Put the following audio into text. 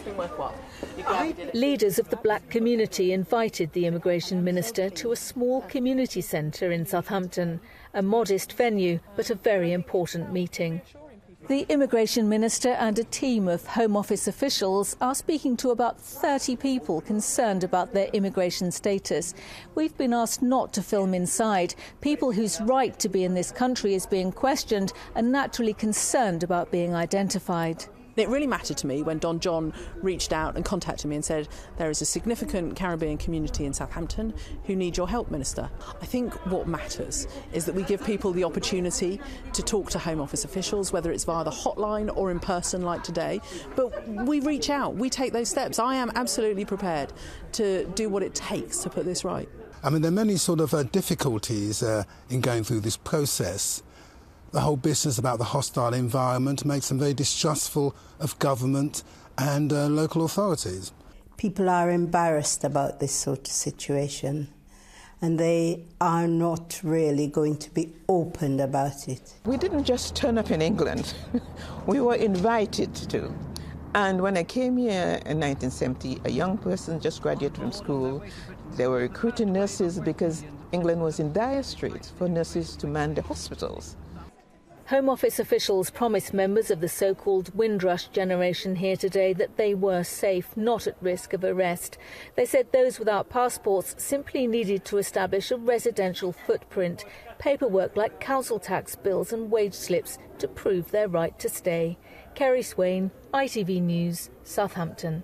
it's been worthwhile. Leaders of the black community invited the immigration minister to a small community centre in Southampton, a modest venue, but a very important meeting. The immigration minister and a team of Home Office officials are speaking to about 30 people concerned about their immigration status. We've been asked not to film inside. People whose right to be in this country is being questioned are naturally concerned about being identified. It really mattered to me when Don John reached out and contacted me and said, There is a significant Caribbean community in Southampton who need your help, Minister. I think what matters is that we give people the opportunity to talk to Home Office officials, whether it's via the hotline or in person like today. But we reach out, we take those steps. I am absolutely prepared to do what it takes to put this right. I mean, there are many sort of uh, difficulties uh, in going through this process the whole business about the hostile environment makes them very distrustful of government and uh, local authorities. People are embarrassed about this sort of situation and they are not really going to be open about it. We didn't just turn up in England, we were invited to. And when I came here in 1970, a young person just graduated from school. They were recruiting nurses because England was in dire straits for nurses to man the hospitals. Home Office officials promised members of the so called Windrush generation here today that they were safe, not at risk of arrest. They said those without passports simply needed to establish a residential footprint, paperwork like council tax bills and wage slips to prove their right to stay. Kerry Swain, ITV News, Southampton.